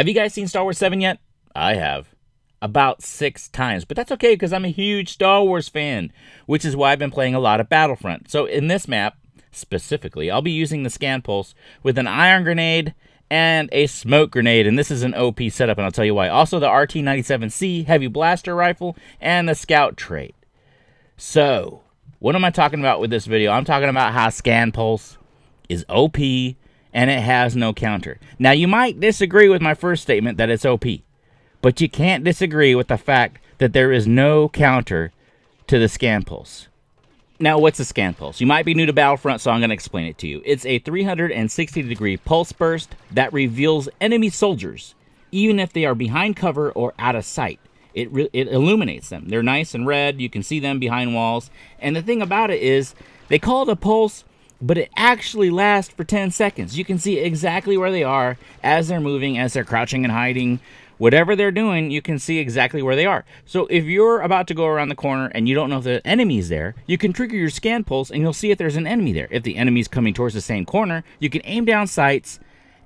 Have you guys seen Star Wars 7 yet? I have. About six times. But that's okay because I'm a huge Star Wars fan, which is why I've been playing a lot of Battlefront. So in this map, specifically, I'll be using the scan pulse with an Ion grenade and a smoke grenade. And this is an OP setup, and I'll tell you why. Also, the RT97C heavy blaster rifle and the scout trait. So, what am I talking about with this video? I'm talking about how scan pulse is OP and it has no counter. Now, you might disagree with my first statement that it's OP, but you can't disagree with the fact that there is no counter to the scan pulse. Now, what's a scan pulse? You might be new to Battlefront, so I'm going to explain it to you. It's a 360 degree pulse burst that reveals enemy soldiers, even if they are behind cover or out of sight. It, it illuminates them. They're nice and red. You can see them behind walls. And the thing about it is, they call it a pulse, but it actually lasts for 10 seconds. You can see exactly where they are as they're moving, as they're crouching and hiding, whatever they're doing, you can see exactly where they are. So if you're about to go around the corner and you don't know if the enemy's there, you can trigger your scan pulse and you'll see if there's an enemy there. If the enemy's coming towards the same corner, you can aim down sights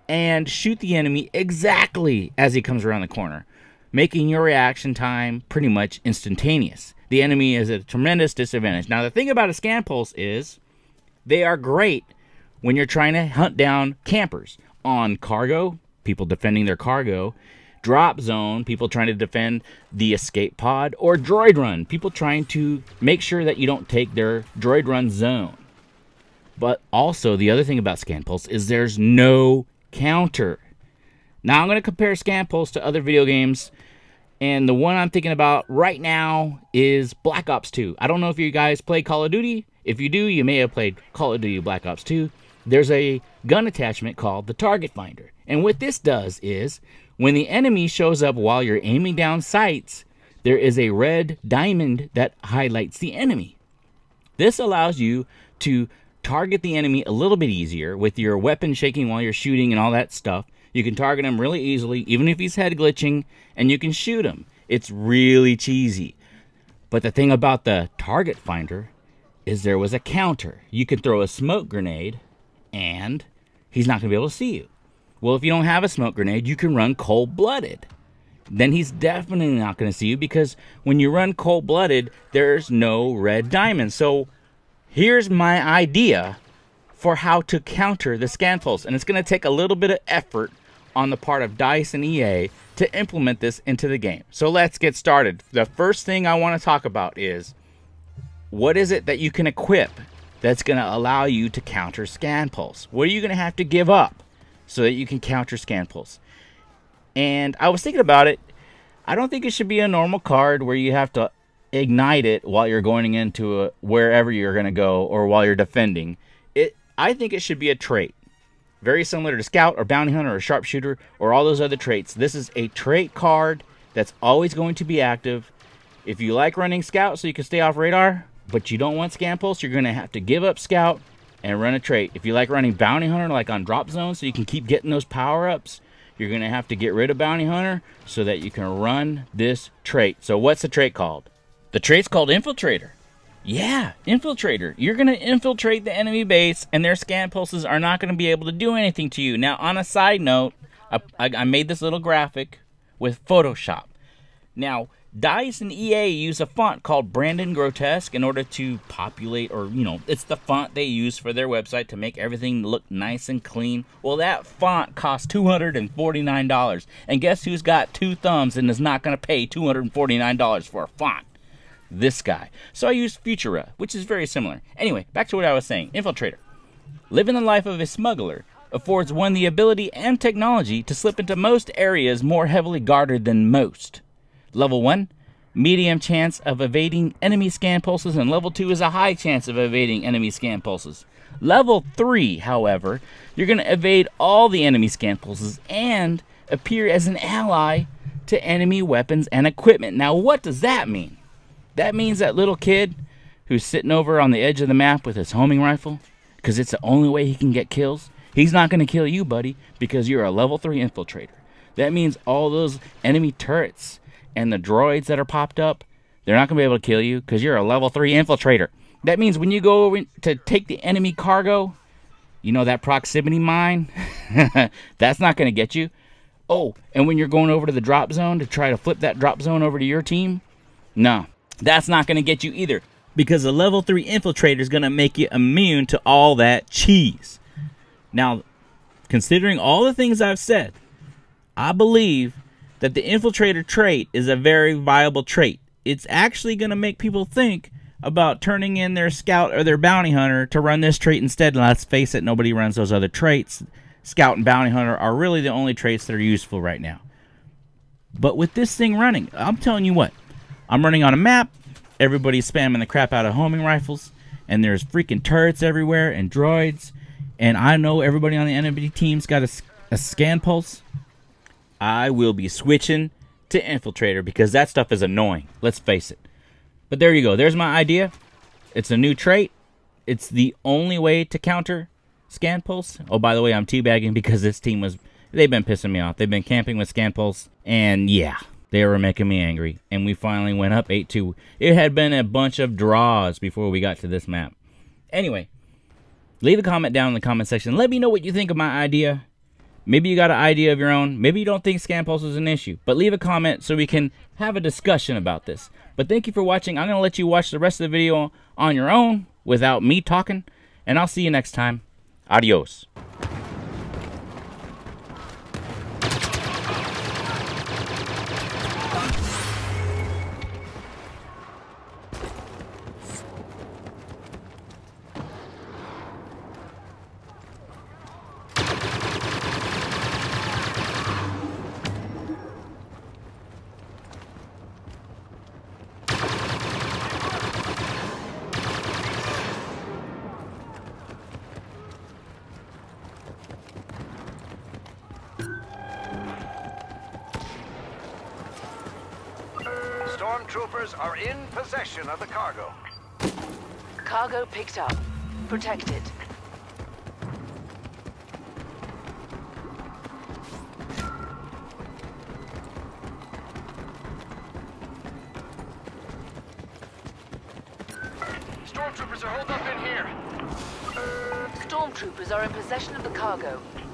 and shoot the enemy exactly as he comes around the corner, making your reaction time pretty much instantaneous. The enemy is at a tremendous disadvantage. Now, the thing about a scan pulse is they are great when you're trying to hunt down campers on cargo, people defending their cargo, drop zone, people trying to defend the escape pod, or droid run, people trying to make sure that you don't take their droid run zone. But also, the other thing about Scan Pulse is there's no counter. Now, I'm going to compare Scan Pulse to other video games, and the one I'm thinking about right now is Black Ops 2. I don't know if you guys play Call of Duty. If you do, you may have played Call of Duty Black Ops 2. There's a gun attachment called the Target Finder. And what this does is when the enemy shows up while you're aiming down sights, there is a red diamond that highlights the enemy. This allows you to target the enemy a little bit easier with your weapon shaking while you're shooting and all that stuff. You can target him really easily, even if he's head glitching, and you can shoot him. It's really cheesy. But the thing about the target finder is there was a counter. You can throw a smoke grenade, and he's not going to be able to see you. Well, if you don't have a smoke grenade, you can run cold blooded. Then he's definitely not going to see you because when you run cold blooded, there's no red diamond. So here's my idea for how to counter the scan. And it's going to take a little bit of effort on the part of DICE and EA to implement this into the game. So let's get started. The first thing I want to talk about is what is it that you can equip that's going to allow you to counter scan pulse? What are you going to have to give up? so that you can counter scan pulse. And I was thinking about it. I don't think it should be a normal card where you have to ignite it while you're going into a, wherever you're going to go or while you're defending. It I think it should be a trait. Very similar to scout or bounty hunter or sharpshooter or all those other traits. This is a trait card that's always going to be active. If you like running scout so you can stay off radar, but you don't want scan pulse, you're going to have to give up scout and run a trait. If you like running Bounty Hunter like on drop zone so you can keep getting those power-ups, you're going to have to get rid of Bounty Hunter so that you can run this trait. So what's the trait called? The trait's called Infiltrator. Yeah, Infiltrator. You're going to infiltrate the enemy base and their scan pulses are not going to be able to do anything to you. Now, on a side note, I, I, made this little graphic with Photoshop. Now, DICE and EA use a font called Brandon Grotesque in order to populate, or, you know, it's the font they use for their website to make everything look nice and clean. Well, that font costs $249. And guess who's got two thumbs and is not going to pay $249 for a font? This guy. So I used Futura, which is very similar. Anyway, back to what I was saying Infiltrator. Living the life of a smuggler affords one the ability and technology to slip into most areas more heavily guarded than most. Level 1, medium chance of evading enemy scan pulses, and level 2 is a high chance of evading enemy scan pulses. Level 3, however, you're going to evade all the enemy scan pulses and appear as an ally to enemy weapons and equipment. Now, what does that mean? That means that little kid who's sitting over on the edge of the map with his homing rifle, because it's the only way he can get kills, he's not going to kill you, buddy, because you're a level 3 infiltrator. That means all those enemy turrets and the droids that are popped up, they're not going to be able to kill you because you're a level 3 infiltrator. That means when you go to take the enemy cargo, you know that proximity mine? That's not going to get you. Oh, and when you're going over to the drop zone to try to flip that drop zone over to your team, no, that's not going to get you either because a level 3 infiltrator is going to make you immune to all that cheese. Now, considering all the things I've said, I believe that the infiltrator trait is a very viable trait. It's actually going to make people think about turning in their scout or their bounty hunter to run this trait instead. Let's face it, nobody runs those other traits. Scout and bounty hunter are really the only traits that are useful right now. But with this thing running, I'm telling you what, I'm running on a map. Everybody's spamming the crap out of homing rifles, and there's freaking turrets everywhere and droids. And I know everybody on the enemy team's got a, a scan pulse. I will be switching to infiltrator because that stuff is annoying. Let's face it. But there you go. There's my idea. It's a new trait. It's the only way to counter scan pulse. Oh, by the way, I'm teabagging because this team was they've been pissing me off. They've been camping with scan pulse, and yeah, they were making me angry. And we finally went up 8-2. It had been a bunch of draws before we got to this map. Anyway, leave a comment down in the comment section. Let me know what you think of my idea. Maybe you got an idea of your own. Maybe you don't think scan pulse is an issue. But leave a comment so we can have a discussion about this. But thank you for watching. I'm going to let you watch the rest of the video on your own without me talking. And I'll see you next time. Adios. Stormtroopers are in possession of the cargo. Cargo picked up. Protected. Stormtroopers are holed up in here. Stormtroopers are in possession of the cargo. Cargo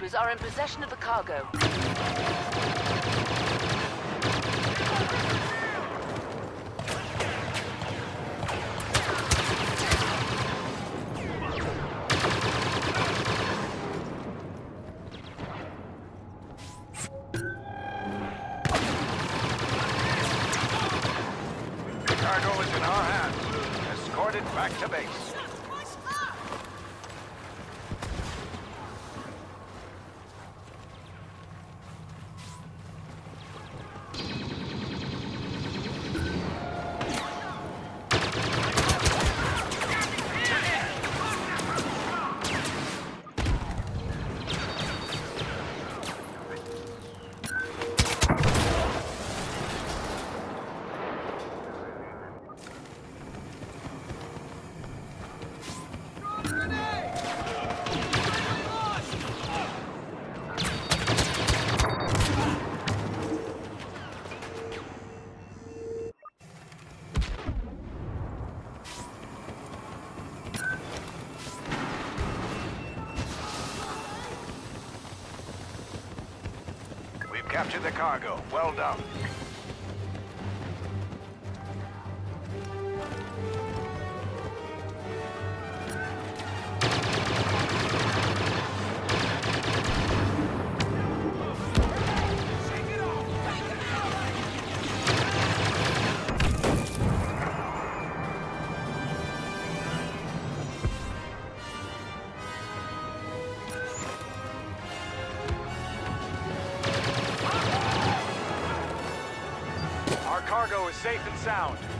Stormtroopers are in possession of the cargo. We've captured the cargo. Well done. Is safe and sound.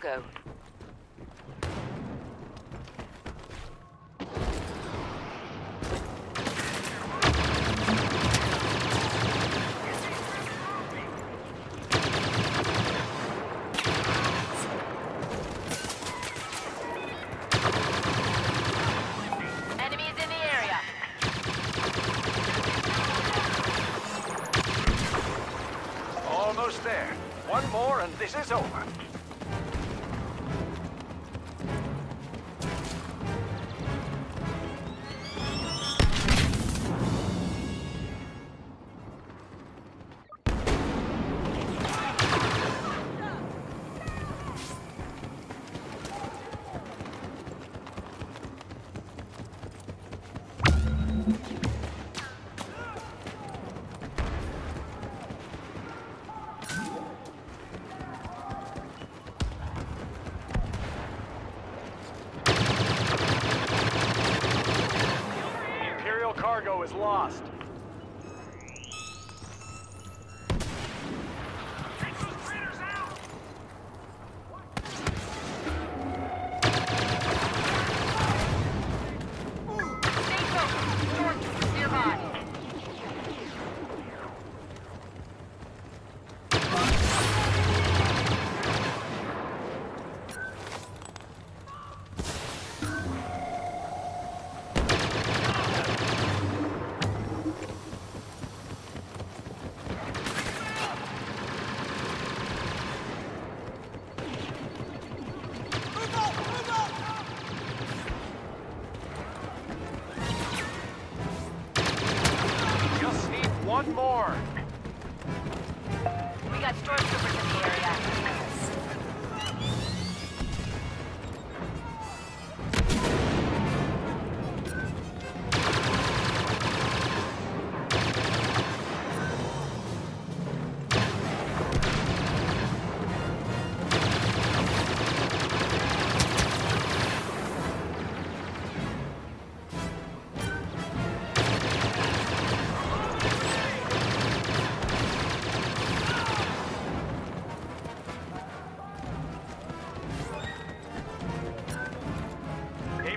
Cargo. Almost there. One more and this is over. Cargo is lost.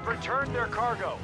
Returned their cargo.